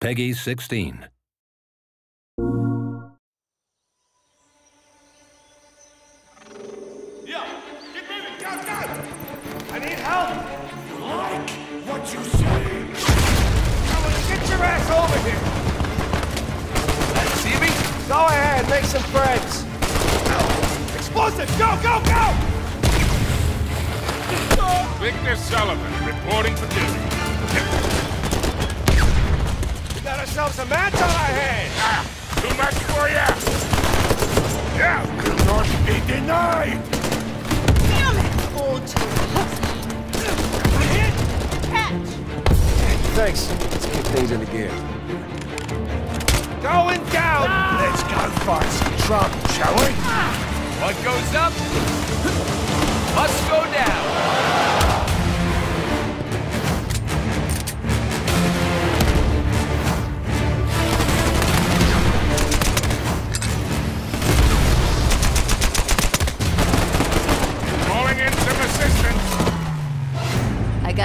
PEGI 16. Yeah, go, go! I need help! You like what you see? Come on, get your ass over here! See me? Go ahead, make some friends! Explosive, go, go, go! Victor Sullivan reporting for duty. We got ourselves a match on our hands! Ah, too much for ya! Yeah, will not be denied! Damn it! Old Hit! catch! Thanks. Let's kick things into gear. Going down! Let's go find some trouble, shall we? What goes up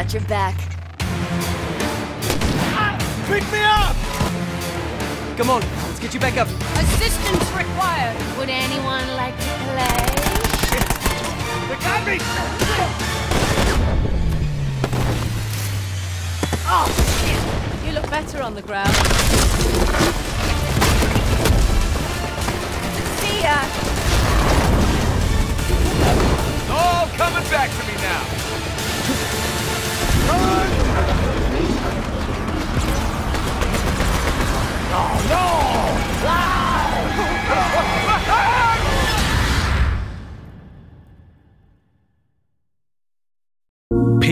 got your back. Pick me up! Come on, let's get you back up. Assistance required. Would anyone like to play? They got me! Oh, shit! You look better on the ground. See ya! It's all coming back to me now.